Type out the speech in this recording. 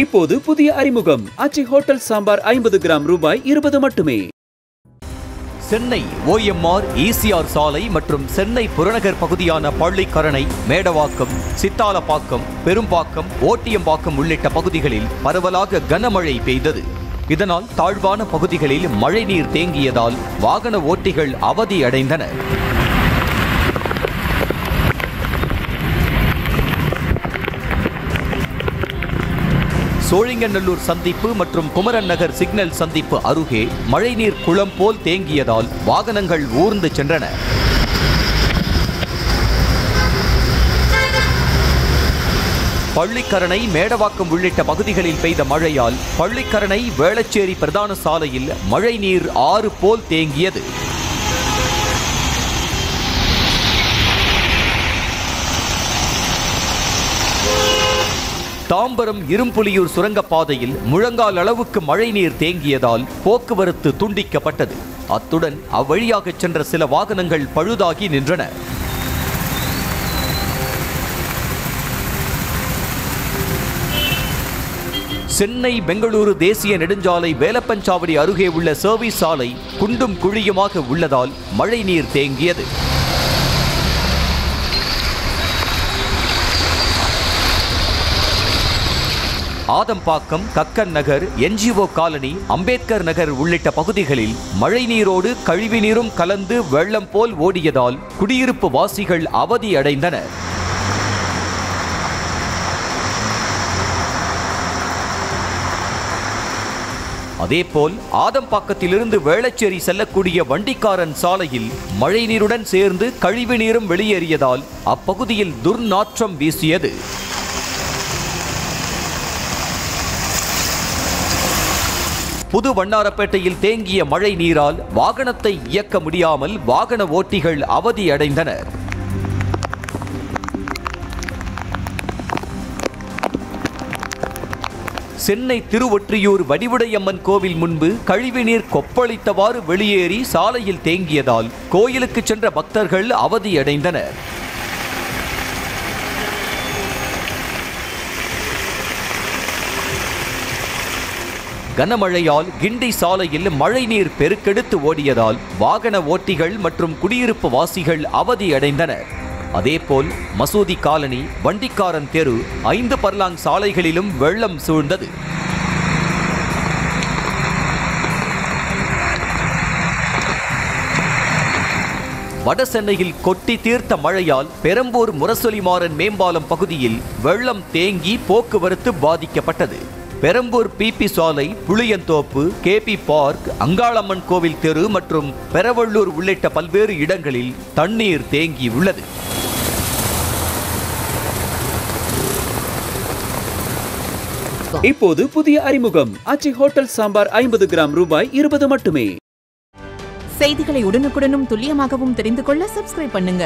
இப்போது புதிய அறிமுகம். அச்சி ஹோட்டல் சாம்பார் ஐம்பது கிராம் ரூபாய் இருபது மட்டுமே. சென்னை ஓஎம்ஆர் ஈசிஆர் சாலை மற்றும் சென்னை புறநகர் பகுதியான பள்ளிக்கரணை மேடவாக்கம் சித்தாலப்பாக்கம் பெரும்பாக்கம் ஓட்டியம்பாக்கம் உள்ளிட்ட பகுதிகளில் பரவலாக கனமழை பெய்தது. இதனால் தாழ்வான பகுதிகளில் மழைநீர் தேங்கியதால் வாகன ஓட்டிகள் அவதியடைந்தனர் சோழிங்கநல்லூர் சந்திப்பு மற்றும் குமரன் நகர் சிக்னல் சந்திப்பு அருகே மழைநீர் குளம் போல் தேங்கியதால் வாகனங்கள் ஊர்ந்து சென்றன. பள்ளிக்கரணை மேடவாக்கம் உள்ளிட்ட பகுதிகளில் பெய்த மழையால் பள்ளிக்கரணை வேளச்சேரி பிரதான சாலையில் மழைநீர் ஆறு போல் தேங்கியது. தாம்பரம் இரும்புலியூர் சுரங்கப்பாதையில் முழங்கால் அளவுக்கு மழைநீர் தேங்கியதால் போக்குவரத்து துண்டிக்கப்பட்டது. அத்துடன் அவ்வழியாக சென்ற சில வாகனங்கள் பழுதாகி நின்றன. சென்னை பெங்களூரு தேசிய நெடுஞ்சாலை வேலப்பஞ்சாவடி அருகே உள்ள சர்வீஸ் சாலை குண்டும் குழியுமாக உள்ளதால் மழைநீர் தேங்கியது. ஆதம்பாக்கம் கக்கன் நகர் என்ஜிஓ காலனி அம்பேத்கர் நகர் உள்ளிட்ட பகுதிகளில் மழைநீரோடு கழிவுநீரும் கலந்து வெள்ளம் போல் ஓடியதால் குடியிருப்பு வாசிகள் அவதியடைந்தனர். அதேபோல் ஆதம்பாக்கத்திலிருந்து வேளச்சேரி செல்லக்கூடிய வண்டிக்காரன் சாலையில் மழைநீருடன் சேர்ந்து கழிவு நீரும் வெளியேறியதால் அப்பகுதியில் துர்நாற்றம் வீசியது. புது வண்ணாரப்பேட்டையில் தேங்கிய மழை நீரால் வாகனத்தை இயக்க முடியாமல் வாகன ஓட்டிகள் அவதியடைந்தனர் சென்னை திருவொற்றியூர் வடிவுடையம்மன் கோவில் முன்பு கழிவுநீர் கொப்பளித்தவாறு வெளியேறி சாலையில் தேங்கியதால் கோயிலுக்கு சென்ற பக்தர்கள் அவதியடைந்தனர் கனமழையால் கிண்டி சாலையில் மழைநீர் பெருக்கெடுத்து ஓடியதால் வாகன ஓட்டிகள் மற்றும் குடியிருப்பு வாசிகள் அவதியடைந்தனர். அதேபோல் மசூதி காலனி வண்டிக்காரன் தெரு ஐந்து பர்லாங் சாலைகளிலும் வெள்ளம் சூழ்ந்தது. வட சென்னையில் கொட்டி தீர்த்த மழையால் பெரம்பூர் முரசொலிமாறன் மேம்பாலம் பகுதியில் வெள்ளம் தேங்கி போக்குவரத்து பாதிக்கப்பட்டது. பெரம்பூர் பிபி சாலை புளியந்தோப்பு கேபி பார்க் அங்காளம்மன் கோவில் தெரு மற்றும் பெரவள்ளூர் உள்ளிட்ட பல்வேறு இடங்களில் தண்ணீர் தேங்கி உள்ளது. இப்போது புதிய அறிமுகம். அச்சி ஹோட்டல் சாம்பார் ஐம்பது கிராம் ரூபாய் இருபது மட்டுமே. செய்திகளை உடனுக்குடனும் துல்லியமாகவும் தெரிந்து கொள்ள சப்ஸ்கிரைப் பண்ணுங்க.